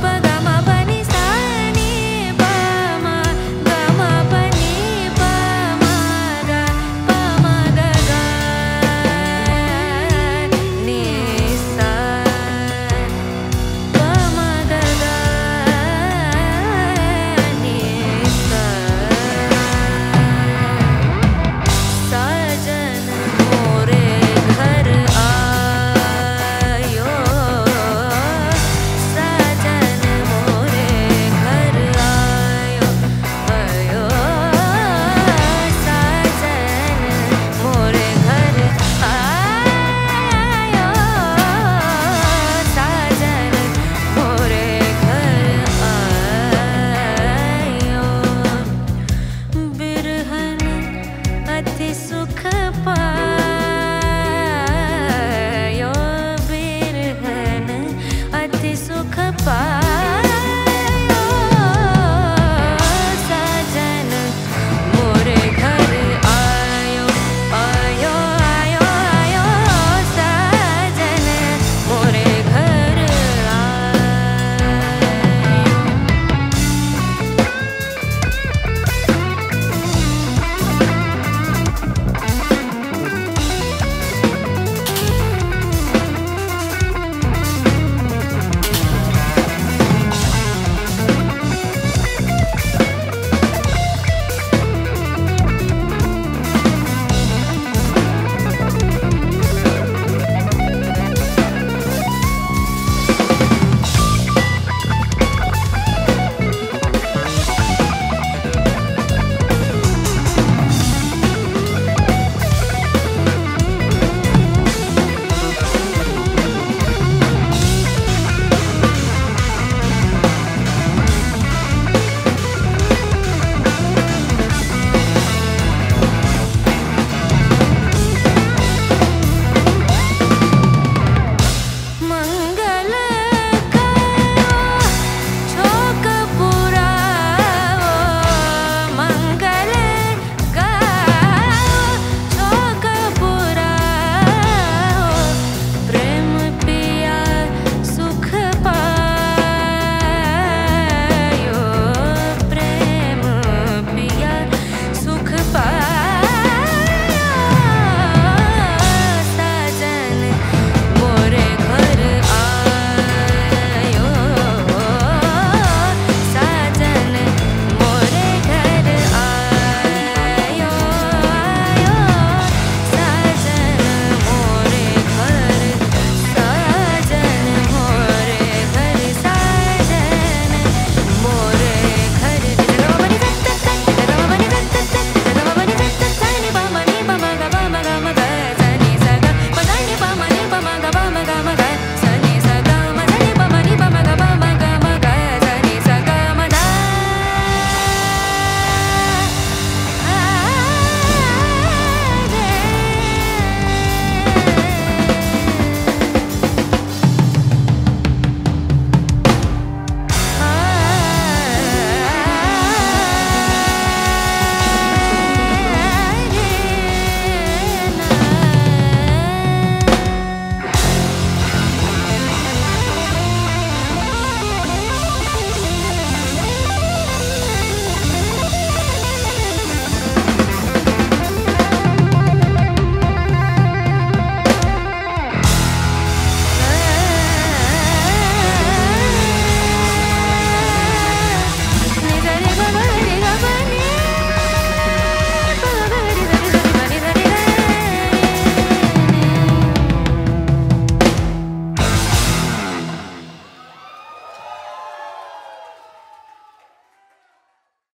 pa